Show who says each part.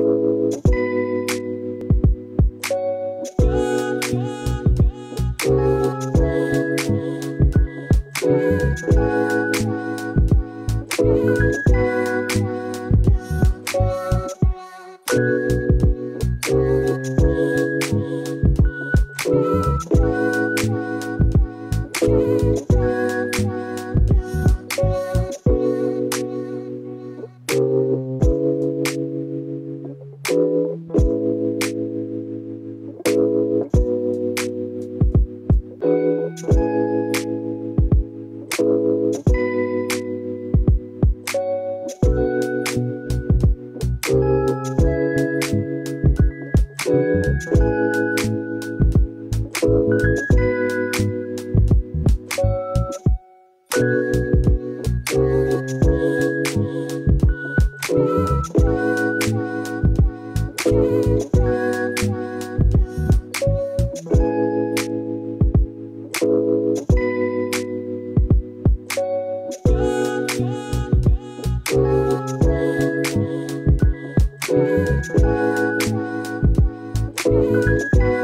Speaker 1: Thank you. Thank Bye.